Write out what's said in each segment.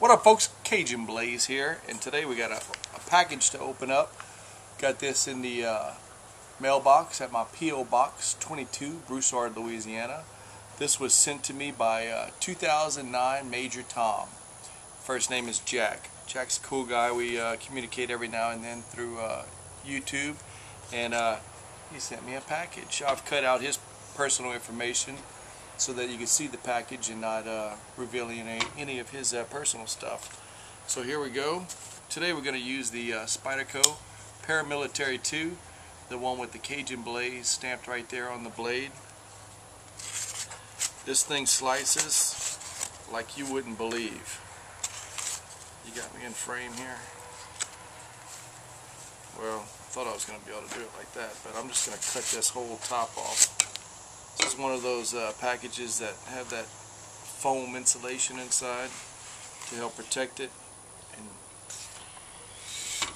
What up folks, Cajun Blaze here, and today we got a, a package to open up. Got this in the uh, mailbox at my P.O. Box 22, Broussard, Louisiana. This was sent to me by uh, 2009 Major Tom. First name is Jack. Jack's a cool guy. We uh, communicate every now and then through uh, YouTube, and uh, he sent me a package. I've cut out his personal information so that you can see the package and not uh, revealing any, any of his uh, personal stuff. So here we go. Today we're going to use the uh, Spyderco Paramilitary 2, the one with the Cajun Blaze stamped right there on the blade. This thing slices like you wouldn't believe. You got me in frame here. Well, I thought I was going to be able to do it like that, but I'm just going to cut this whole top off. Is one of those uh, packages that have that foam insulation inside to help protect it. And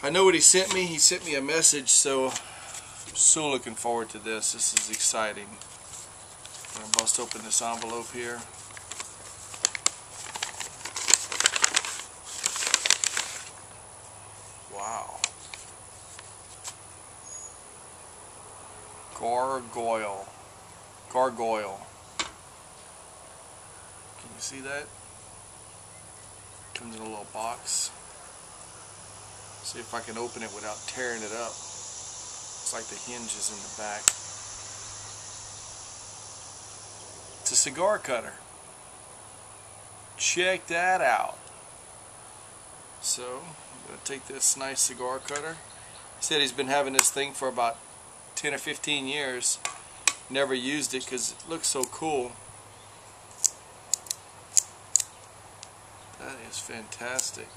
I know what he sent me. He sent me a message, so I'm so looking forward to this. This is exciting. I'm going to bust open this envelope here. Wow. Gargoyle gargoyle. Can you see that? Comes in a little box. See if I can open it without tearing it up. It's like the hinges in the back. It's a cigar cutter. Check that out. So, I'm going to take this nice cigar cutter. He said he's been having this thing for about 10 or 15 years never used it because it looks so cool. That is fantastic.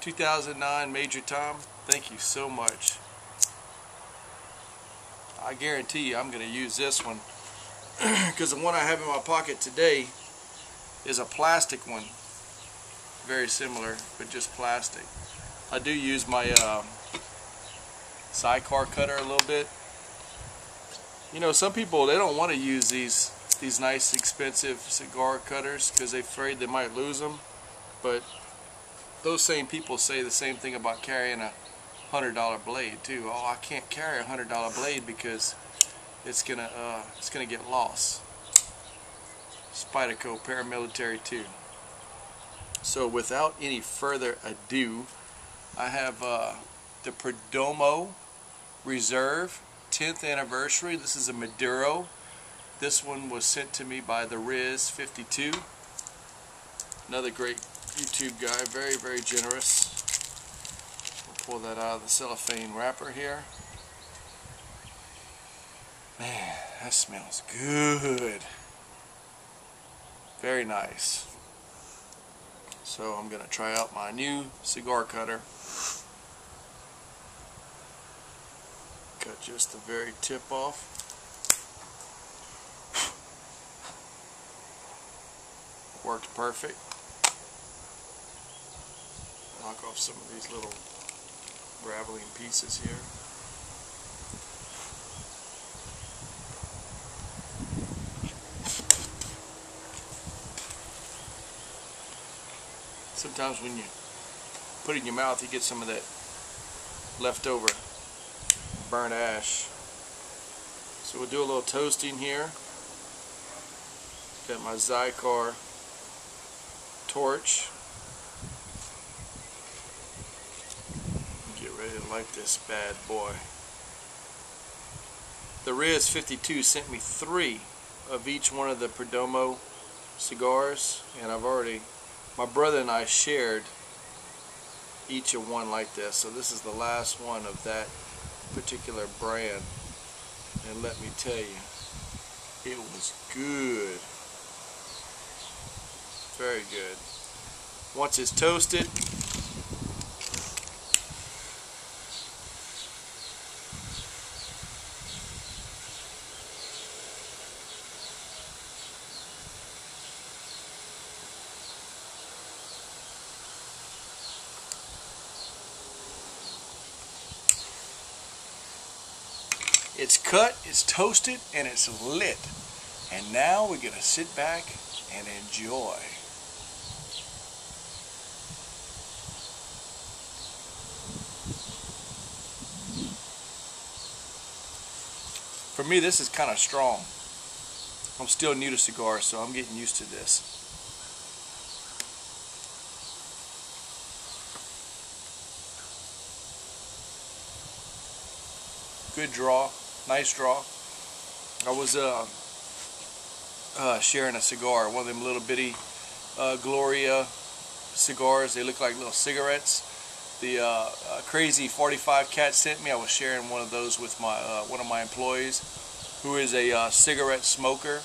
2009 Major Tom, thank you so much. I guarantee you I'm going to use this one because the one I have in my pocket today is a plastic one. Very similar, but just plastic. I do use my um, Xikar cutter a little bit you know, some people, they don't want to use these these nice expensive cigar cutters because they're afraid they might lose them. But those same people say the same thing about carrying a hundred dollar blade too. Oh, I can't carry a hundred dollar blade because it's gonna uh, it's gonna get lost. Spyderco Paramilitary 2. So without any further ado, I have uh, the Perdomo Reserve 10th anniversary. This is a Maduro. This one was sent to me by the Riz 52. Another great YouTube guy, very, very generous. We'll pull that out of the cellophane wrapper here. Man, that smells good. Very nice. So I'm going to try out my new cigar cutter. Cut just the very tip off. Worked perfect. Knock off some of these little raveling pieces here. Sometimes when you put it in your mouth, you get some of that leftover burnt ash. So we'll do a little toasting here. Got my Xikar torch. Get ready to light this bad boy. The Riz 52 sent me three of each one of the Perdomo cigars and I've already, my brother and I shared each of one like this. So this is the last one of that particular brand. And let me tell you, it was good. Very good. Once it's toasted, It's cut, it's toasted, and it's lit. And now we're going to sit back and enjoy. For me, this is kind of strong. I'm still new to cigars, so I'm getting used to this. Good draw nice draw. I was uh, uh, sharing a cigar, one of them little bitty uh, Gloria cigars. They look like little cigarettes. The uh, crazy 45 cat sent me. I was sharing one of those with my uh, one of my employees, who is a uh, cigarette smoker.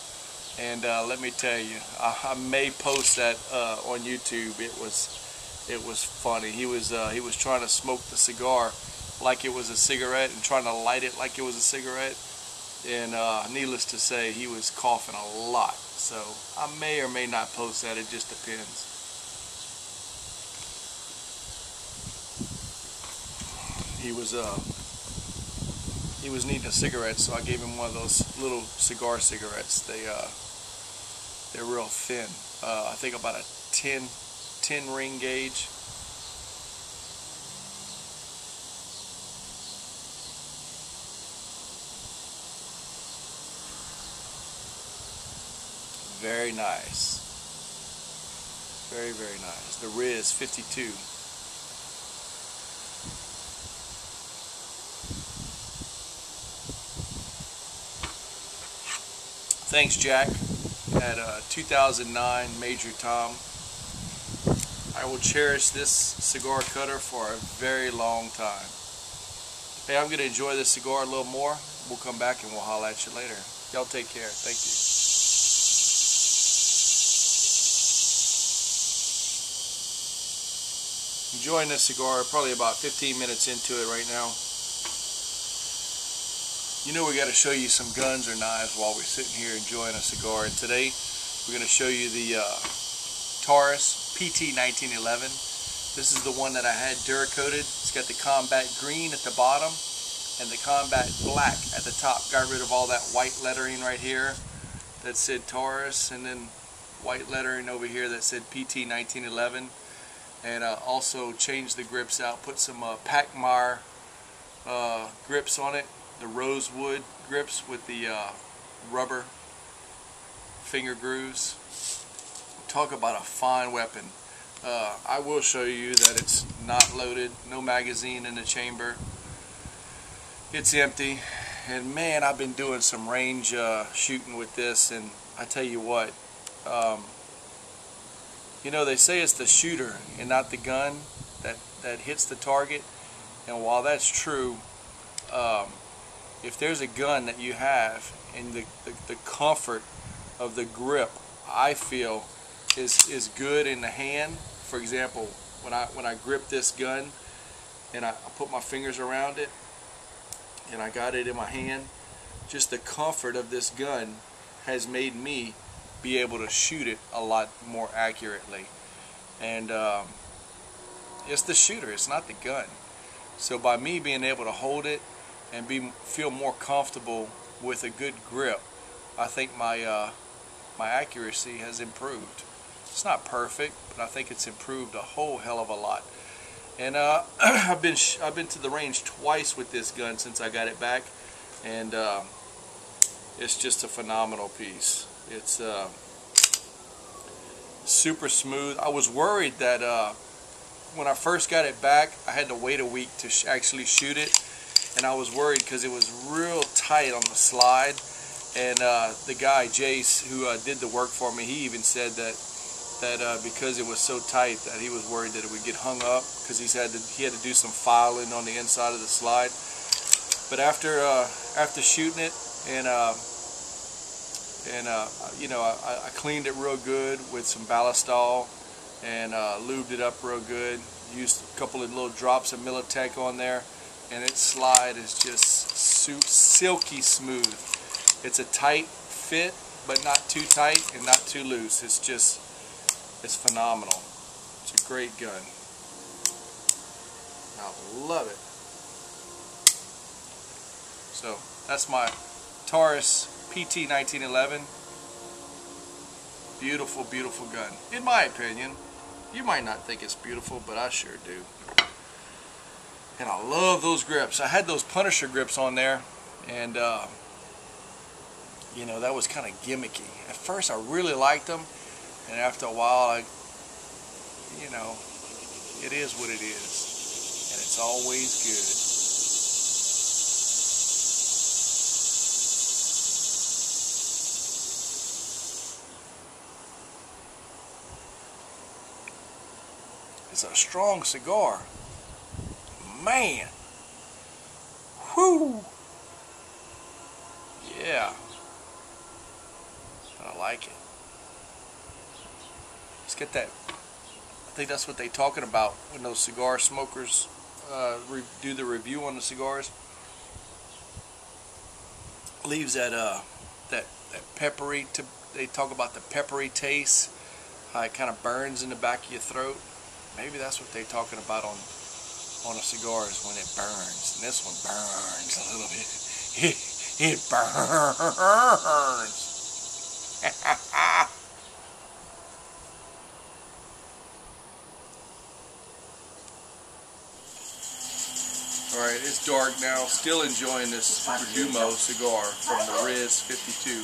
And let me tell you, I, I may post that on YouTube. It was it was funny. He was he was trying to smoke the cigar like it was a cigarette and trying to light it like it was a cigarette. And needless to say, he was coughing a lot. So I may or may not post that. It just depends. he was uh, he was needing a cigarette, so I gave him one of those little cigar cigarettes. They uh, they're real thin. Uh, I think about a 10, 10 ring gauge. Very nice. Very, very nice. The Riz 52. Thanks, Jack, at uh, 2009 Major Tom. I will cherish this cigar cutter for a very long time. Hey, I'm going to enjoy this cigar a little more. We'll come back and we'll holler at you later. Y'all take care. Thank you. Enjoying this cigar, probably about 15 minutes into it right now. You know we got to show you some guns or knives while we're sitting here enjoying a cigar. And today we're going to show you the uh, Taurus PT 1911 this is the one that I had Duracoated. It's got the combat green at the bottom and the combat black at the top. Got rid of all that white lettering right here that said Taurus and then white lettering over here that said PT 1911 and uh, also change the grips out put some uh, Pachmayr uh, grips on it the rosewood grips with the uh, rubber finger grooves. Talk about a fine weapon. Uh, I will show you that it's not loaded, no magazine in the chamber. It's empty. And man, I've been doing some range uh, shooting with this and I tell you what, um, you know, they say it's the shooter and not the gun that, that hits the target. And while that's true, um, if there's a gun that you have and the, the, the, comfort of the grip I feel is is good in the hand for example when I when I grip this gun and I, I put my fingers around it and I got it in my hand just the comfort of this gun has made me be able to shoot it a lot more accurately and um, it's the shooter it's not the gun so by me being able to hold it and be feel more comfortable with a good grip. I think my uh, my accuracy has improved. It's not perfect, but I think it's improved a whole hell of a lot. And uh, I've been I've been to the range twice with this gun since I got it back, and uh, it's just a phenomenal piece. It's uh, super smooth. I was worried that uh, when I first got it back, I had to wait a week to sh actually shoot it. And I was worried because it was real tight on the slide. And uh, the guy Jace who uh, did the work for me he even said that that uh, because it was so tight that he was worried that it would get hung up because he had to he had to do some filing on the inside of the slide. But after uh, after shooting it and and uh, you know I, I, cleaned it real good with some Ballistol and lubed it up real good used a couple of little drops of Militec on there and its slide is just silky smooth. It's a tight fit, but not too tight and not too loose. It's just, it's phenomenal. It's a great gun. I love it. So that's my Taurus PT 1911. Beautiful, beautiful gun. In my opinion. You might not think it's beautiful, but I sure do. And I love those grips. I had those Punisher grips on there and uh, you know, that was kind of gimmicky. At first, I really liked them, and after a while, I, you know, it is what it is, and it's always good. It's a strong cigar. Man. Whoo. Yeah. I like it. Let's get that. I think that's what they're talking about when those cigar smokers uh, do the review on the cigars. Leaves that uh, that that peppery. To, they talk about the peppery taste. How it kind of burns in the back of your throat. Maybe that's what they're talking about on on a cigar is when it burns. And this one burns a little bit. It, it burns. Alright, it's dark now. Still enjoying this Perdomo cigar from the Riz 52.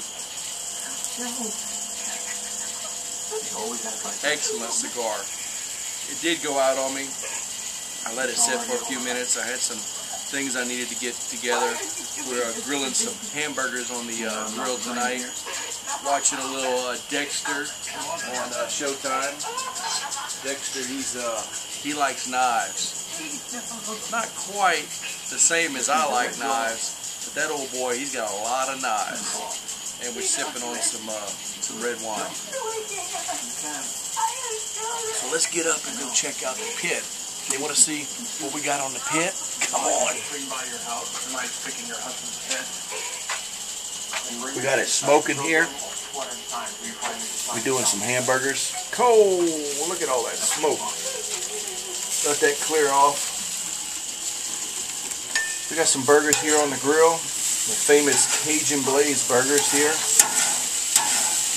Excellent cigar. It did go out on me. I let it sit for a few minutes. I had some things I needed to get together. We're uh, grilling some hamburgers on the uh, grill tonight. Watching a little uh, Dexter on uh, Showtime. Dexter, he's uh, he likes knives. Not quite the same as I like knives, but that old boy, he's got a lot of knives. And we're sipping on some uh, some red wine. So let's get up and go check out the pit. They want to see what we got on the pit? Come on. We got it smoking here. We're doing some hamburgers. Cold. Look at all that smoke. Let that clear off. We got some burgers here on the grill. The famous Cajun Blaze burgers here.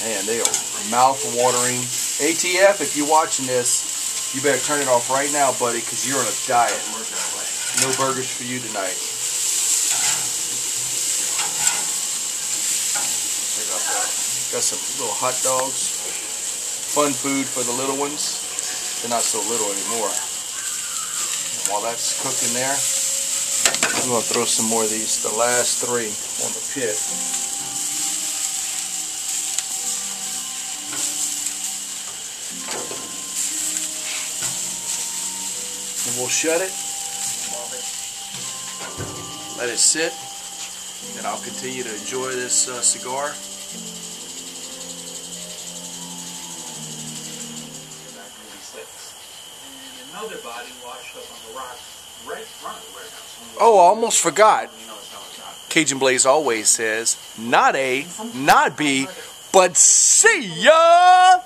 Man, they are mouth-watering. ATF, if you're watching this, you better turn it off right now, buddy, because you're on a diet. No burgers for you tonight. Got some little hot dogs. Fun food for the little ones. They're not so little anymore. And while that's cooking there, I'm going to throw some more of these, the last three on the pit. And we'll shut it, let it sit, and I'll continue to enjoy this uh, cigar. Oh, I almost forgot. Cajun Blaze always says, not A, not B, but see ya!